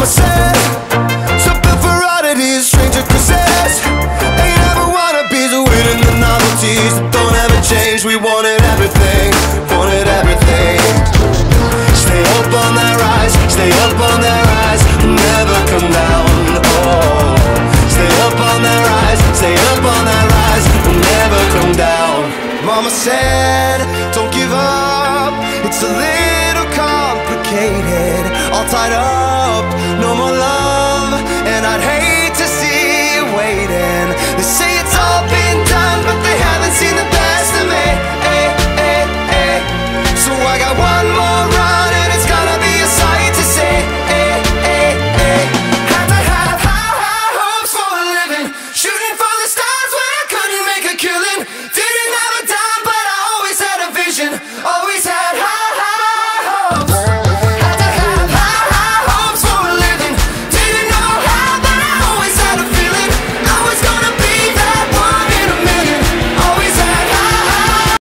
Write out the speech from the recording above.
for stranger Ain't ever wanna be novelties. That don't ever change, we wanted everything Wanted everything. Stay up on that rise, stay up on that rise Never come down, oh. Stay up on that rise, stay up on that rise Never come down. Mama said, don't give up It's a little complicated. All tied up all my